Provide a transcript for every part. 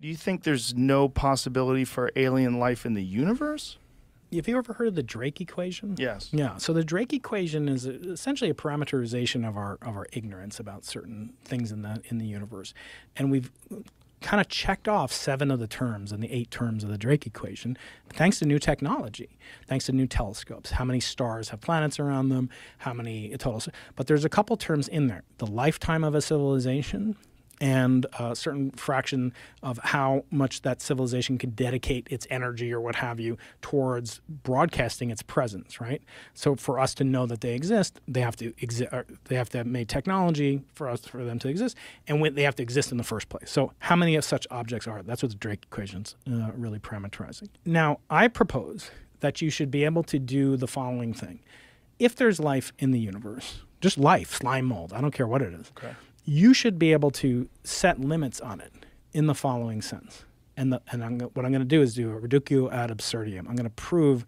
Do you think there's no possibility for alien life in the universe? Have you ever heard of the Drake equation? Yes. Yeah. So the Drake equation is essentially a parameterization of our of our ignorance about certain things in the in the universe, and we've kind of checked off seven of the terms and the eight terms of the Drake equation thanks to new technology, thanks to new telescopes. How many stars have planets around them? How many total? But there's a couple terms in there: the lifetime of a civilization and a certain fraction of how much that civilization can dedicate its energy or what have you towards broadcasting its presence, right? So for us to know that they exist, they have to exist. They have to have made technology for us for them to exist, and they have to exist in the first place. So how many of such objects are? That's what the Drake equation's uh, really parameterizing. Now I propose that you should be able to do the following thing: if there's life in the universe, just life, slime mold, I don't care what it is. Okay you should be able to set limits on it in the following sense. And, the, and I'm, what I'm going to do is do a reductio ad absurdum. I'm going to prove,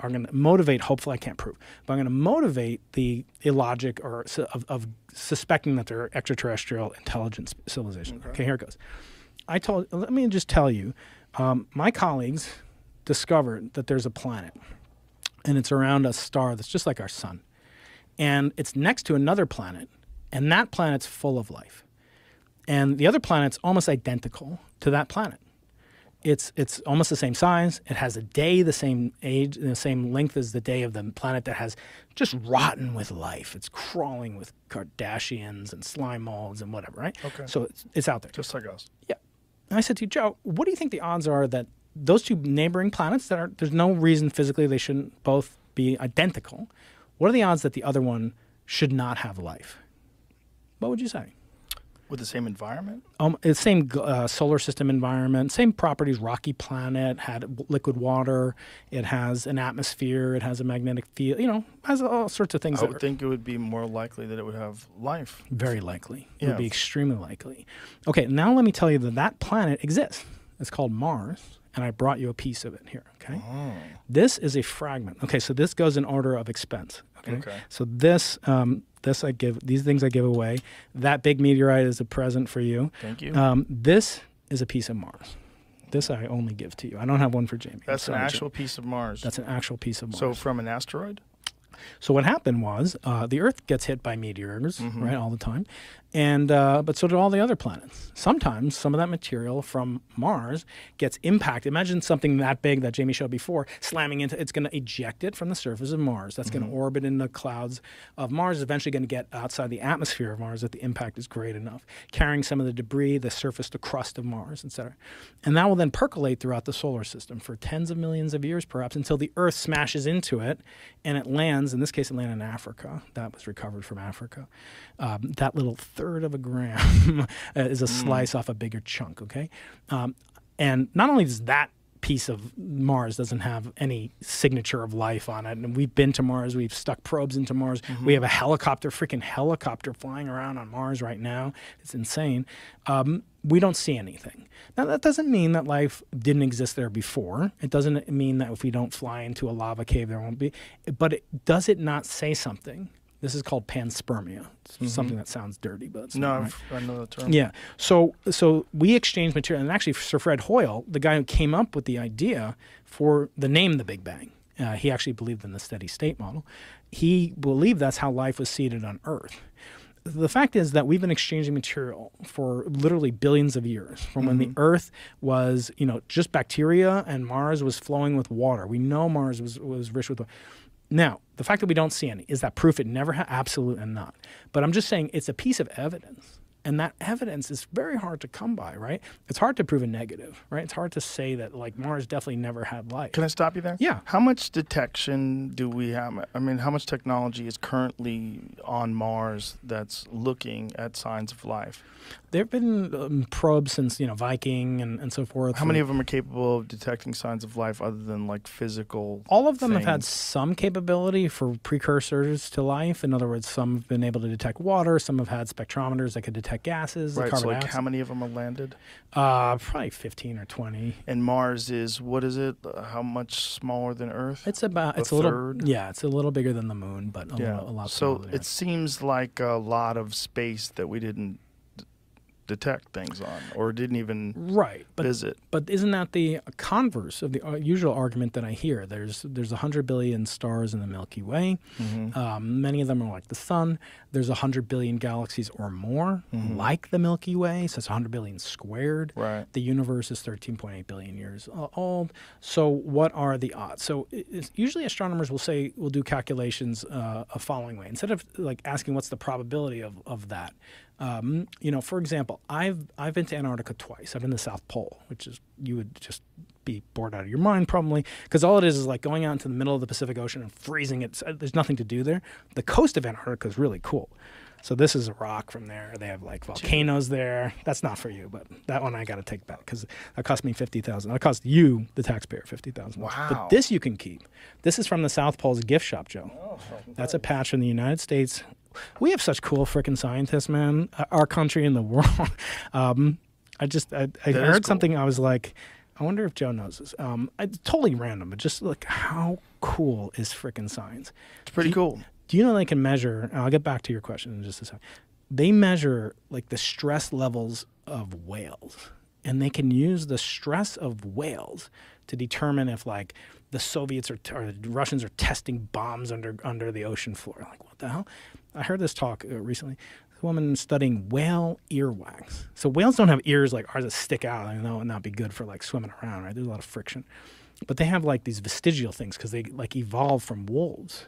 I'm going to motivate, hopefully I can't prove, but I'm going to motivate the illogic or of, of suspecting that they're extraterrestrial intelligence civilization. Okay. okay, here it goes. I told, let me just tell you, um, my colleagues discovered that there's a planet and it's around a star that's just like our sun. And it's next to another planet and that planet's full of life. And the other planet's almost identical to that planet. It's it's almost the same size. It has a day the same age, the same length as the day of the planet that has just rotten with life. It's crawling with Kardashians and slime molds and whatever, right? Okay. So it's, it's out there. Just like us. Yeah. And I said to you, Joe, what do you think the odds are that those two neighboring planets that are there's no reason physically they shouldn't both be identical. What are the odds that the other one should not have life? What would you say? With the same environment? Um, the same uh, solar system environment, same properties. Rocky planet had liquid water. It has an atmosphere. It has a magnetic field. You know, has all sorts of things. I would think it would be more likely that it would have life. Very likely. It yeah. would be extremely likely. Okay, now let me tell you that that planet exists. It's called Mars and I brought you a piece of it here. Okay. Oh. This is a fragment. Okay, so this goes in order of expense. Okay. okay. So this um, this I give these things I give away. That big meteorite is a present for you. Thank you. Um, this is a piece of Mars. This I only give to you. I don't have one for Jamie. That's an actual Jamie. piece of Mars. That's an actual piece of Mars. So from an asteroid? So what happened was uh, the Earth gets hit by meteors, mm-hmm. right, all the time, and uh, but so do all the other planets. Sometimes some of that material from Mars gets impacted. Imagine something that big that Jamie showed before slamming into. It's going to eject it from the surface of Mars. That's mm-hmm. going to orbit in the clouds of Mars. Is eventually going to get outside the atmosphere of Mars if the impact is great enough, carrying some of the debris, the surface, the crust of Mars, etc. And that will then percolate throughout the solar system for tens of millions of years, perhaps, until the Earth smashes into it and it lands. In this case, it landed in Africa. That was recovered from Africa. Um, that little third of a gram is a mm. slice off a bigger chunk, okay? Um, and not only does that piece of Mars doesn't have any signature of life on it. And we've been to Mars, we've stuck probes into Mars. Mm-hmm. We have a helicopter, freaking helicopter flying around on Mars right now. It's insane. Um, we don't see anything. Now, that doesn't mean that life didn't exist there before. It doesn't mean that if we don't fly into a lava cave, there won't be. But it, does it not say something this is called panspermia. It's mm-hmm. something that sounds dirty, but it's no, not, right? I know the term. Yeah. So so we exchange material, and actually, Sir Fred Hoyle, the guy who came up with the idea for the name the Big Bang, uh, he actually believed in the steady state model. He believed that's how life was seeded on Earth. The fact is that we've been exchanging material for literally billions of years, from mm-hmm. when the mm-hmm. Earth was, you know, just bacteria and Mars was flowing with water. We know Mars was was rich with water now, the fact that we don't see any, is that proof it never had? Absolutely not. But I'm just saying it's a piece of evidence. And that evidence is very hard to come by, right? It's hard to prove a negative, right? It's hard to say that like Mars definitely never had life. Can I stop you there? Yeah. How much detection do we have? I mean, how much technology is currently on Mars that's looking at signs of life? There have been um, probes since you know Viking and, and so forth. How many of them are capable of detecting signs of life other than like physical? All of them things? have had some capability for precursors to life. In other words, some have been able to detect water. Some have had spectrometers that could detect gases. Right. so, like, how many of them are landed? Uh, probably fifteen or twenty. And Mars is what is it? Uh, how much smaller than Earth? It's about a it's a little yeah, it's a little bigger than the moon, but a, yeah. little, a lot. So it seems like a lot of space that we didn't detect things on, or didn't even right, but visit. but isn't that the converse of the uh, usual argument that I hear? There's there's hundred billion stars in the Milky Way. Mm-hmm. Um, many of them are like the sun. There's hundred billion galaxies or more like the Milky Way. So it's hundred billion squared. Right. The universe is 13.8 billion years uh, old. So what are the odds? So usually astronomers will say we'll do calculations uh, a following way instead of like asking what's the probability of of that. Um, you know, for example, I've I've been to Antarctica twice. I've been to the South Pole, which is you would just be bored out of your mind probably because all it is is like going out into the middle of the Pacific Ocean and freezing it. There's nothing to do there. The coast of Antarctica is really cool. So this is a rock from there. They have like volcanoes there. That's not for you, but that one I got to take back because that cost me fifty thousand. That cost you, the taxpayer, fifty thousand. Wow. But this you can keep. This is from the South Pole's gift shop, Joe. Oh, That's a patch from the United States. We have such cool freaking scientists, man. Uh, Our country and the world. um, I just I, I heard cool. something. I was like, I wonder if Joe knows this. Um, it's totally random, but just like how cool is freaking science? It's pretty cool. Do you know they can measure? and I'll get back to your question in just a second. They measure like the stress levels of whales, and they can use the stress of whales to determine if like the Soviets are or the Russians are testing bombs under under the ocean floor. Like what the hell? I heard this talk uh, recently. A woman studying whale earwax. So whales don't have ears like ours that stick out. Know it would not be good for like swimming around, right? There's a lot of friction, but they have like these vestigial things because they like evolved from wolves.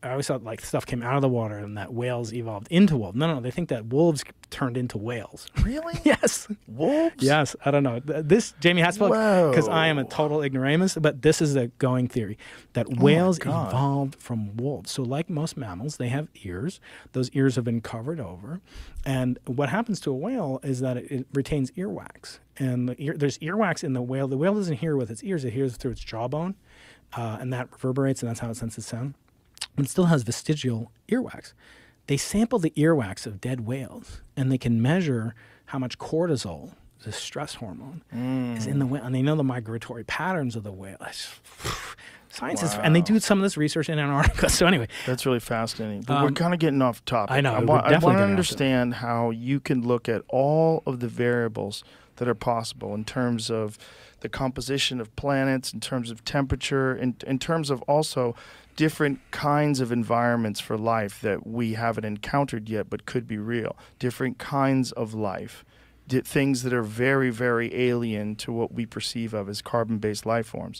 I always thought like stuff came out of the water and that whales evolved into wolves. No, no, they think that wolves turned into whales. Really? yes. Wolves? Yes, I don't know. This Jamie Hatzfeld, because I am a total ignoramus, but this is a going theory that Oh whales evolved from wolves. So, like most mammals, they have ears. Those ears have been covered over, and what happens to a whale is that it, it retains earwax, and the ear, there's earwax in the whale. The whale doesn't hear with its ears; it hears through its jawbone, uh, and that reverberates, and that's how it senses sound. It still has vestigial earwax. They sample the earwax of dead whales and they can measure how much cortisol, the stress hormone, is in the whale. And they know the migratory patterns of the whale. Science is, and they do some of this research in Antarctica. So, anyway, That's really fascinating. But we're Um, kind of getting off topic. I know, I we're want, I want to understand how you can look at all of the variables that are possible in terms of the composition of planets, in terms of temperature, in, in terms of also different kinds of environments for life that we haven't encountered yet but could be real, different kinds of life. Things that are very, very alien to what we perceive of as carbon based life forms.